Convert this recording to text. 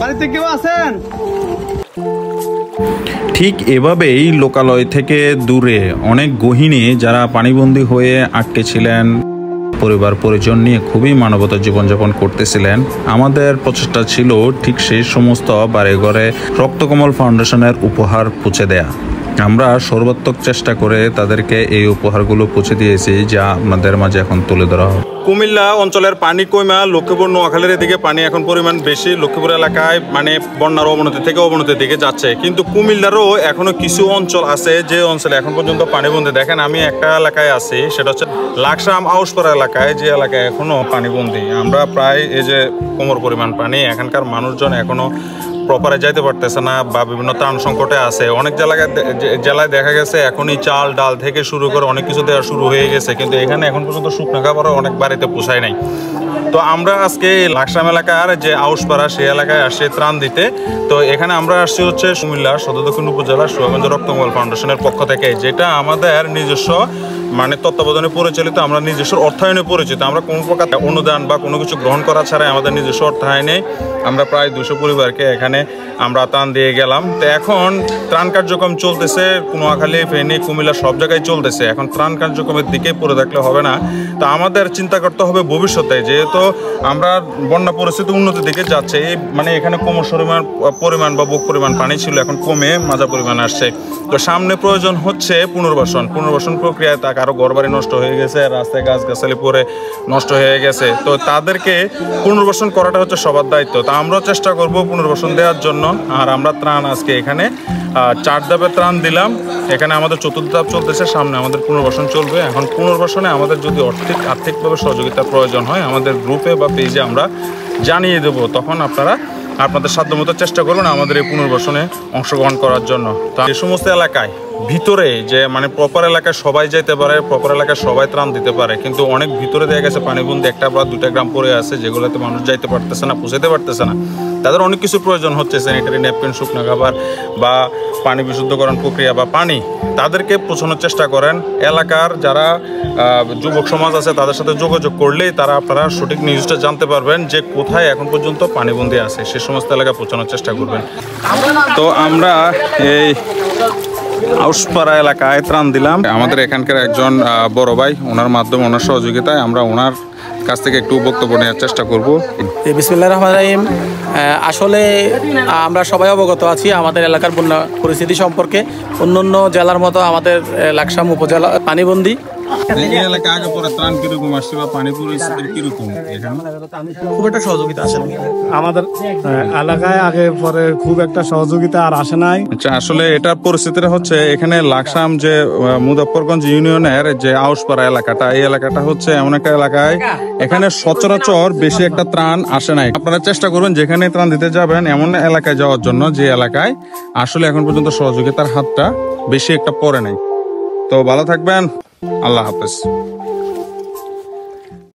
বাড়িতে কেউ আছেন? ঠিক এভাবেই লোকালয় থেকে দূরে অনেক গহিনী যারা পানিবন্দী হয়ে আটকে ছিলেন, পরিবার পরিজন নিয়ে খুবই মানবতা জীবনযাপন করতেছিলেন। আমাদের প্রচেষ্টা ছিল ঠিক সেই সমস্ত বাড়িঘরে রক্তকমল ফাউন্ডেশনের উপহার পুঁছে দেয়া। আমরা সর্বাত্মক চেষ্টা করে তাদেরকে এই উপহারগুলো পৌঁছে দিয়েছি, যা আপনাদের মাঝে এখন তুলে ধরা হবে কুমিল্লা অঞ্চলের পানি কইমা, লক্ষ্মীপুর, নোয়াখালীর এদিকে পানি এখন পরিমাণ বেশি। লক্ষ্মীপুর এলাকায় মানে বন্যার অবনতি থেকে অবনতির দিকে যাচ্ছে। কিন্তু কুমিল্লারও এখনও কিছু অঞ্চল আছে যে অঞ্চলে এখন পর্যন্ত পানিবন্দি। দেখেন, আমি একটা এলাকায় আছি, সেটা হচ্ছে লাকসাম আউসপাড়া এলাকায়, যে এলাকায় এখনও পানিবন্দি। আমরা প্রায় এই যে কোমর পরিমাণ পানি, এখানকার মানুষজন এখনও প্রপারে যাইতে পারতেছে না বা বিভিন্ন ত্রাণ সংকটে আছে। অনেক জেলায় জেলায় দেখা গেছে এখনই চাল, ডাল থেকে শুরু করে অনেক কিছু দেওয়া শুরু হয়ে গেছে। কিন্তু এখানে এখন পর্যন্ত শুকনো খাবারও অনেক বাড়িতে পোষায় নাই। তো আমরা আজকে লাকসাম এলাকার যে আউসপাড়া সেই এলাকায় আসছি ত্রাণ দিতে। তো এখানে আমরা আসছি হচ্ছে কুমিল্লা সদর দক্ষিণ উপজেলার সুয়াগঞ্জ রক্তমল ফাউন্ডেশনের পক্ষ থেকে, যেটা আমাদের নিজস্ব মানে তত্ত্বাবধানে পরিচালিত, আমরা নিজস্ব অর্থায়নে পরিচিত। আমরা কোনো প্রকার অনুদান বা কোনো কিছু গ্রহণ করা ছাড়াই আমাদের নিজস্ব অর্থায়নে আমরা প্রায় দুশো পরিবারকে এখানে আমরা ত্রাণ দিয়ে গেলাম। তো এখন ত্রাণ কার্যক্রম চলতেছে নোয়াখালী ফেনী, কুমিল্লা সব জায়গায় চলতেছে। এখন ত্রাণ কার্যক্রমের দিকে পড়ে থাকলে হবে না। তো আমাদের চিন্তা করতে হবে ভবিষ্যতে, যেহেতু আমরা বন্যা পরিস্থিতি উন্নতির দিকে যাচ্ছে মানে এখানে ক্রমশ পরিমাণ পরিমাণ বা বুক পরিমাণ পানি ছিল, এখন কমে মাজা পরিমাণ আসছে। তো সামনে প্রয়োজন হচ্ছে পুনর্বাসন। পুনর্বাসন প্রক্রিয়ায় তা কারও ঘরবাড়ি নষ্ট হয়ে গেছে, রাস্তায় গাছ গাছালি পরে নষ্ট হয়ে গেছে। তো তাদেরকে পুনর্বাসন করাটা হচ্ছে সবার দায়িত্ব। তা আমরাও চেষ্টা করব পুনর্বাসন দেওয়ার জন্য। আর আমরা ত্রাণ আজকে এখানে চার ধাপে ত্রাণ দিলাম। এখানে আমাদের চতুর্থ ধাপ চলতেছে, সামনে আমাদের পুনর্বাসন চলবে। এখন পুনর্বাসনে আমাদের যদি আর্থিক আর্থিকভাবে সহযোগিতার প্রয়োজন হয়, আমাদের গ্রুপে বা পেজে আমরা জানিয়ে দেব। তখন আপনারা আপনাদের সাধ্যমতো চেষ্টা করবেন আমাদের এই পুনর্বাসনে অংশগ্রহণ করার জন্য। তো এই সমস্ত এলাকায়, ভিতরে যে মানে প্রপার এলাকায় সবাই যেতে পারে প্রপার এলাকায় সবাই ত্রাণ দিতে পারে, কিন্তু অনেক ভিতরে দেখা গেছে, পানিবন্দি একটা বা দুটা গ্রাম পড়ে আছে, যেগুলোতে মানুষ যাইতে পারতেছে না পৌঁছাতে পারতেছে না। তাদের অনেক কিছু প্রয়োজন হচ্ছে স্যানিটারি ন্যাপকিন শুকনো খাবার বা পানি বিশুদ্ধকরণ প্রক্রিয়া বা পানি। তাদেরকে পৌঁছানোর চেষ্টা করেন। এলাকার যারা যুবক সমাজ আছে, তাদের সাথে যোগাযোগ করলেই তারা আপনারা সঠিক নিউজটা জানতে পারবেন যে কোথায় এখন পর্যন্ত পানিবন্দি আছে। সে সমস্ত এলাকায় পৌঁছানোর চেষ্টা করবেন। তো আমরা এই আউসপাড়া এলাকায় ত্রাণ দিলাম। আমাদের এখানকার একজন বড় ভাই, ওনার মাধ্যমে, ওনার সহযোগিতায় আমরা ওনার কাছ থেকে একটু বক্তব্য নেওয়ার চেষ্টা করব। বিসমুল্লাহ রহমান রাহিম। আসলে আমরা সবাই অবগত আছি আমাদের এলাকার বন্যা পরিস্থিতি সম্পর্কে। অন্য অন্য জেলার মতো আমাদের লাকসাম উপজেলা পানিবন্দি এই এলাকা আগে পরে ত্রাণ কীরকম আসছে বা পানি পরিস্থিতি কীরকম এখানে? খুব একটা সহযোগিতা আসে আমাদের এলাকায় আগে পরে খুব একটা সহযোগিতা আর আসে নাই। আচ্ছা আসলে পরিস্থিতিটা হচ্ছে এখানে লাকসাম যে ইউনিয়নের যে আউসপাড়া এলাকাটা এই এলাকাটা হচ্ছে এমন একটা এলাকায় এখানে সচরাচর বেশি একটা ত্রাণ আসে নাই। আপনারা চেষ্টা করবেন যেখানে ত্রাণ দিতে যাবেন এমন এলাকায় যাওয়ার জন্য যে এলাকায় আসলে এখন পর্যন্ত সহযোগিতার হাতটা বেশি একটা পড়ে নাই। তো ভালো থাকবেন। আল্লাহ হাফেজ।